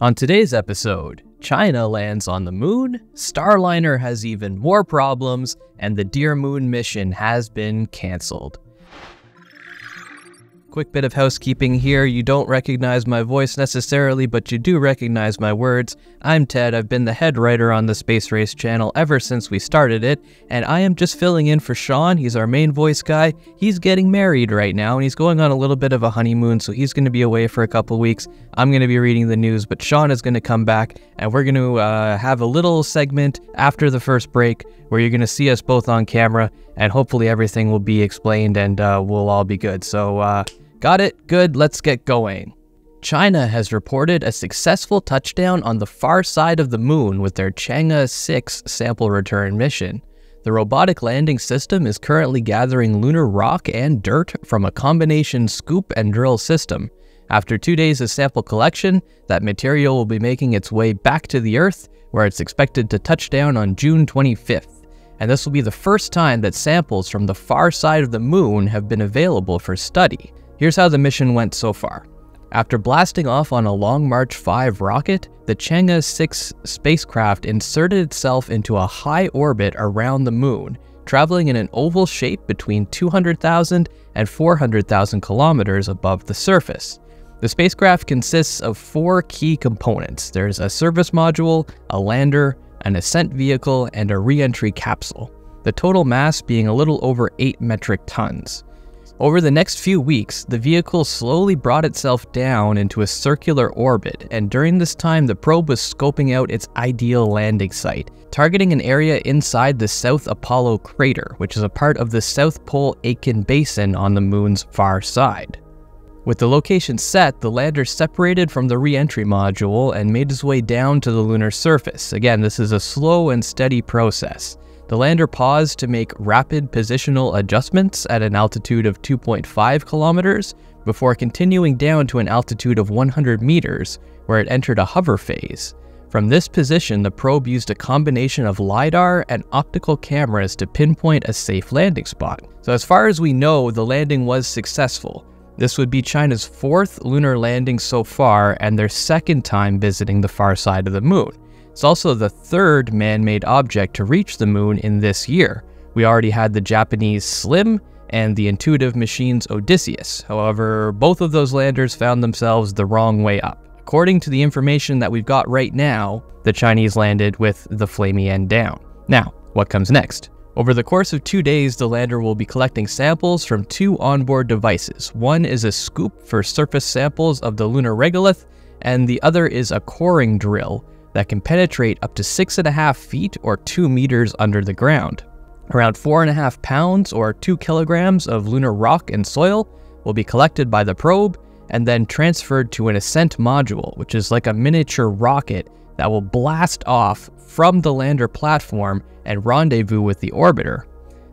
On today's episode, China lands on the moon, Starliner has even more problems, and the Dear Moon mission has been cancelled. Quick bit of housekeeping here. You don't recognize my voice necessarily, but you do recognize my words. I'm Ted. I've been the head writer on the Space Race channel ever since we started it, and I am just filling in for Sean. He's our main voice guy. He's getting married right now, and he's going on a little bit of a honeymoon, so he's going to be away for a couple weeks. I'm going to be reading the news, but Sean is going to come back, and we're going to uh, have a little segment after the first break where you're going to see us both on camera, and hopefully everything will be explained and uh, we'll all be good. So, uh, Got it? Good, let's get going. China has reported a successful touchdown on the far side of the moon with their Chang'e 6 sample return mission. The robotic landing system is currently gathering lunar rock and dirt from a combination scoop and drill system. After two days of sample collection, that material will be making its way back to the Earth, where it's expected to touch down on June 25th. And this will be the first time that samples from the far side of the moon have been available for study. Here's how the mission went so far. After blasting off on a Long March 5 rocket, the Chang'e 6 spacecraft inserted itself into a high orbit around the moon, traveling in an oval shape between 200,000 and 400,000 kilometers above the surface. The spacecraft consists of four key components. There's a service module, a lander, an ascent vehicle, and a re-entry capsule. The total mass being a little over 8 metric tons. Over the next few weeks, the vehicle slowly brought itself down into a circular orbit, and during this time, the probe was scoping out its ideal landing site, targeting an area inside the South Apollo crater, which is a part of the South Pole Aitken Basin on the moon's far side. With the location set, the lander separated from the re-entry module and made its way down to the lunar surface. Again, this is a slow and steady process. The lander paused to make rapid positional adjustments at an altitude of 2.5 kilometers before continuing down to an altitude of 100 meters, where it entered a hover phase. From this position, the probe used a combination of LiDAR and optical cameras to pinpoint a safe landing spot. So, as far as we know, the landing was successful. This would be China's fourth lunar landing so far and their second time visiting the far side of the moon. It's also the third man made object to reach the moon in this year. We already had the Japanese SLIM and the intuitive machines Odysseus. However, both of those landers found themselves the wrong way up. According to the information that we've got right now, the Chinese landed with the flamey end down. Now, what comes next? Over the course of two days, the lander will be collecting samples from two onboard devices. One is a scoop for surface samples of the lunar regolith, and the other is a coring drill that can penetrate up to 6.5 feet or 2 meters under the ground. Around 4.5 pounds or 2 kilograms of lunar rock and soil will be collected by the probe and then transferred to an ascent module, which is like a miniature rocket that will blast off from the lander platform and rendezvous with the orbiter.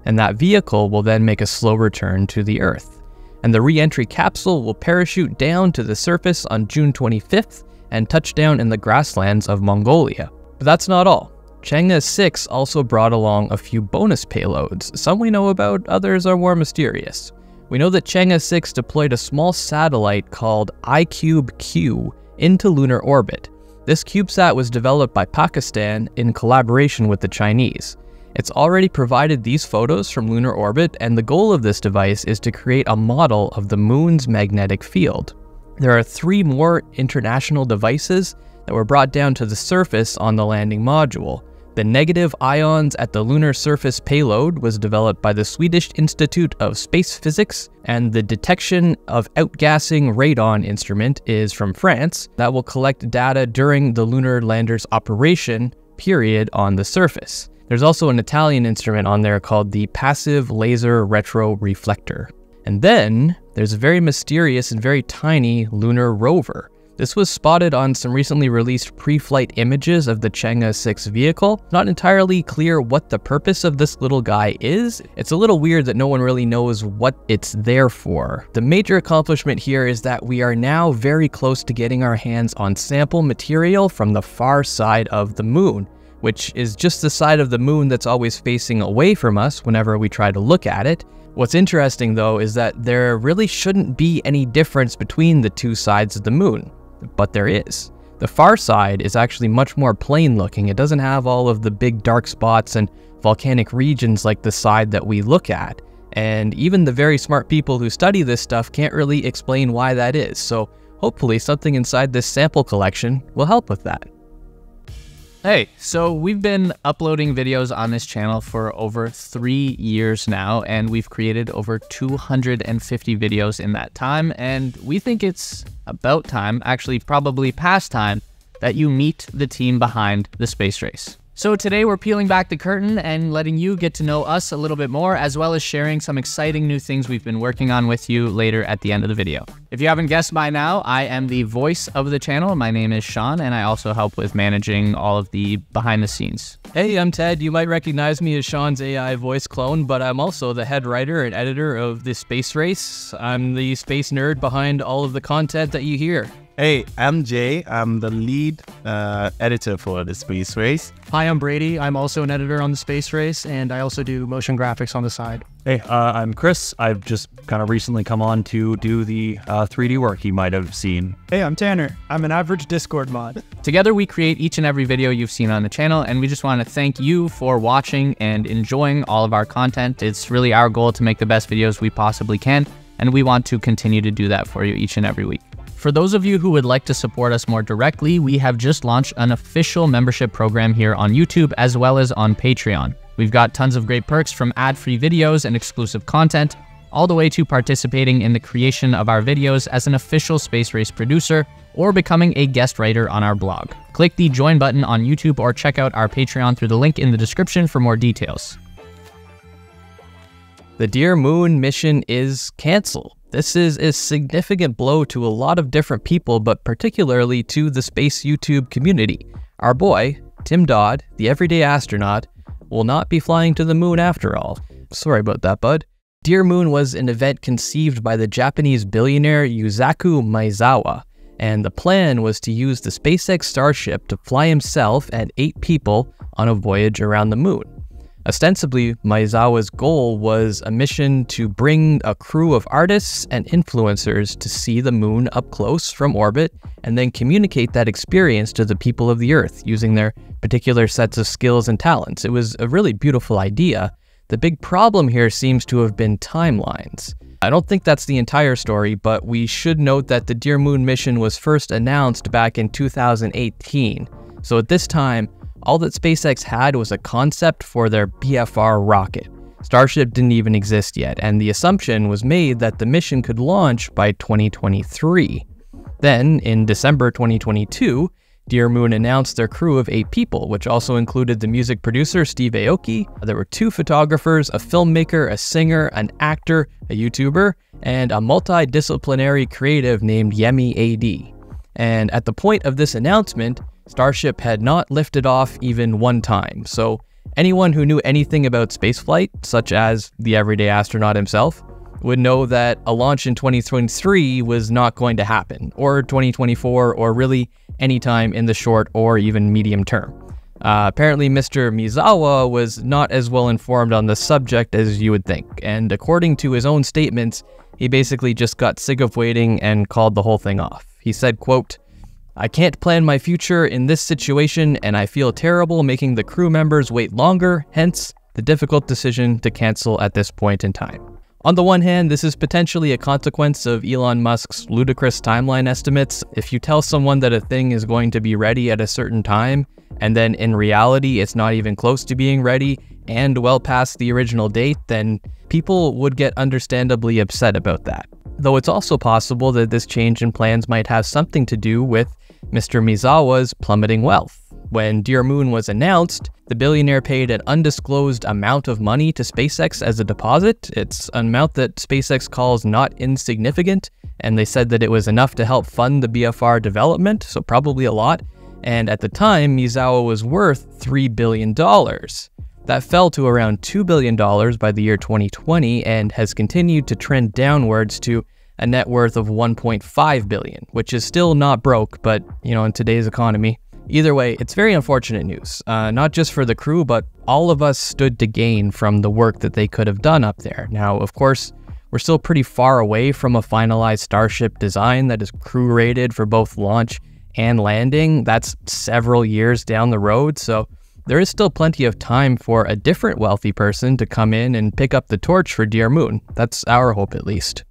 And that vehicle will then make a slow return to the Earth. And the re entry capsule will parachute down to the surface on June 25th and touched down in the grasslands of Mongolia. But that's not all. Chang'e 6 also brought along a few bonus payloads. Some we know about, others are more mysterious. We know that Chang'e 6 deployed a small satellite called iCube Q into lunar orbit. This CubeSat was developed by Pakistan in collaboration with the Chinese. It's already provided these photos from lunar orbit, and the goal of this device is to create a model of the moon's magnetic field. There are three more international devices that were brought down to the surface on the landing module. The negative ions at the lunar surface payload was developed by the Swedish Institute of Space Physics, and the detection of outgassing radon instrument is from France that will collect data during the lunar lander's operation period on the surface. There's also an Italian instrument on there called the Passive Laser Retroreflector. And then there's a very mysterious and very tiny lunar rover. This was spotted on some recently released pre-flight images of the Chang'e 6 vehicle. Not entirely clear what the purpose of this little guy is. It's a little weird that no one really knows what it's there for. The major accomplishment here is that we are now very close to getting our hands on sample material from the far side of the moon which is just the side of the moon that's always facing away from us whenever we try to look at it. What's interesting though is that there really shouldn't be any difference between the two sides of the moon, but there is. The far side is actually much more plain looking. It doesn't have all of the big dark spots and volcanic regions like the side that we look at. And even the very smart people who study this stuff can't really explain why that is. So hopefully something inside this sample collection will help with that. Hey, so we've been uploading videos on this channel for over three years now, and we've created over 250 videos in that time. And we think it's about time, actually, probably past time, that you meet the team behind the space race. So today we're peeling back the curtain and letting you get to know us a little bit more, as well as sharing some exciting new things we've been working on with you later at the end of the video. If you haven't guessed by now, I am the voice of the channel. My name is Sean, and I also help with managing all of the behind the scenes. Hey, I'm Ted. You might recognize me as Sean's AI voice clone, but I'm also the head writer and editor of the Space Race. I'm the space nerd behind all of the content that you hear. Hey, I'm Jay. I'm the lead uh, editor for the Space Race. Hi, I'm Brady. I'm also an editor on the Space Race, and I also do motion graphics on the side. Hey, uh, I'm Chris. I've just kind of recently come on to do the uh, 3D work you might have seen. Hey, I'm Tanner. I'm an average Discord mod. Together, we create each and every video you've seen on the channel, and we just want to thank you for watching and enjoying all of our content. It's really our goal to make the best videos we possibly can, and we want to continue to do that for you each and every week. For those of you who would like to support us more directly, we have just launched an official membership program here on YouTube as well as on Patreon. We've got tons of great perks from ad-free videos and exclusive content, all the way to participating in the creation of our videos as an official Space Race producer or becoming a guest writer on our blog. Click the join button on YouTube or check out our Patreon through the link in the description for more details. The Dear Moon mission is canceled. This is a significant blow to a lot of different people, but particularly to the space YouTube community. Our boy, Tim Dodd, the everyday astronaut, will not be flying to the moon after all. Sorry about that, bud. Dear Moon was an event conceived by the Japanese billionaire Yusaku Maezawa, and the plan was to use the SpaceX Starship to fly himself and eight people on a voyage around the moon. Ostensibly, Maezawa's goal was a mission to bring a crew of artists and influencers to see the moon up close from orbit and then communicate that experience to the people of the Earth using their particular sets of skills and talents. It was a really beautiful idea. The big problem here seems to have been timelines. I don't think that's the entire story, but we should note that the Dear Moon mission was first announced back in 2018. So at this time, all that SpaceX had was a concept for their BFR rocket. Starship didn't even exist yet, and the assumption was made that the mission could launch by 2023. Then, in December 2022, Dear Moon announced their crew of eight people, which also included the music producer Steve Aoki. There were two photographers, a filmmaker, a singer, an actor, a YouTuber, and a multidisciplinary creative named Yemi AD. And at the point of this announcement, Starship had not lifted off even one time, so anyone who knew anything about spaceflight, such as the everyday astronaut himself, would know that a launch in 2023 was not going to happen, or 2024, or really any time in the short or even medium term. Uh, apparently, Mr. Maezawa was not as well informed on the subject as you would think, and according to his own statements, he basically just got sick of waiting and called the whole thing off. He said, quote, I can't plan my future in this situation, and I feel terrible making the crew members wait longer, hence the difficult decision to cancel at this point in time. On the one hand, this is potentially a consequence of Elon Musk's ludicrous timeline estimates. If you tell someone that a thing is going to be ready at a certain time, and then in reality it's not even close to being ready and well past the original date, then people would get understandably upset about that. Though it's also possible that this change in plans might have something to do with Mr. Maezawa's plummeting wealth. When Dear Moon was announced, the billionaire paid an undisclosed amount of money to SpaceX as a deposit. It's an amount that SpaceX calls not insignificant, and they said that it was enough to help fund the BFR development, so probably a lot. And at the time, Maezawa was worth $3 billion. That fell to around $2 billion by the year 2020 and has continued to trend downwards to a net worth of 1.5 billion, which is still not broke, but you know, in today's economy. Either way, it's very unfortunate news, uh, not just for the crew, but all of us stood to gain from the work that they could have done up there. Now, of course, we're still pretty far away from a finalized Starship design that is crew rated for both launch and landing, that's several years down the road. So there is still plenty of time for a different wealthy person to come in and pick up the torch for Dear Moon. That's our hope, at least.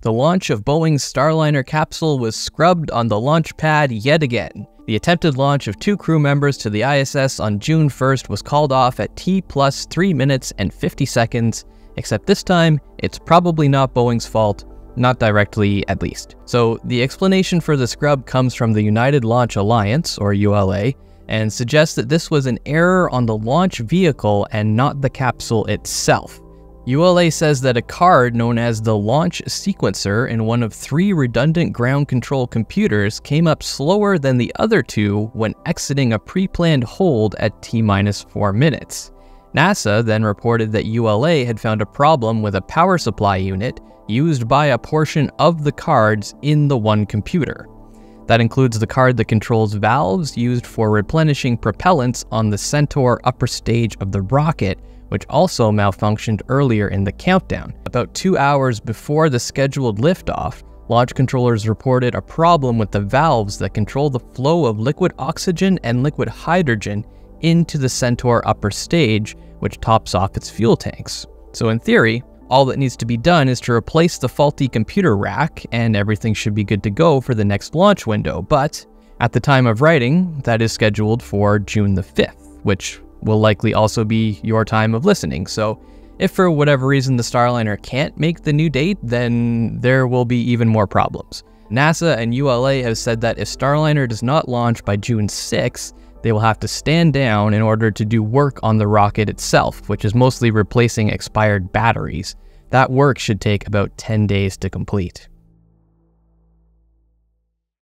The launch of Boeing's Starliner capsule was scrubbed on the launch pad yet again. The attempted launch of two crew members to the ISS on June 1st was called off at T plus 3 minutes and 50 seconds, except this time, it's probably not Boeing's fault, not directly at least. So the explanation for the scrub comes from the United Launch Alliance, or ULA, and suggests that this was an error on the launch vehicle and not the capsule itself. ULA says that a card known as the launch sequencer in one of three redundant ground control computers came up slower than the other two when exiting a pre-planned hold at T-minus 4 minutes. NASA then reported that ULA had found a problem with a power supply unit used by a portion of the cards in the one computer. That includes the card that controls valves used for replenishing propellants on the Centaur upper stage of the rocket, which also malfunctioned earlier in the countdown. About two hours before the scheduled liftoff, launch controllers reported a problem with the valves that control the flow of liquid oxygen and liquid hydrogen into the Centaur upper stage, which tops off its fuel tanks. So in theory, all that needs to be done is to replace the faulty computer rack, and everything should be good to go for the next launch window. But at the time of writing, that is scheduled for June the 5th, which will likely also be your time of listening. So if for whatever reason the Starliner can't make the new date, then there will be even more problems. NASA and ULA have said that if Starliner does not launch by June 6th, they will have to stand down in order to do work on the rocket itself, which is mostly replacing expired batteries. That work should take about 10 days to complete.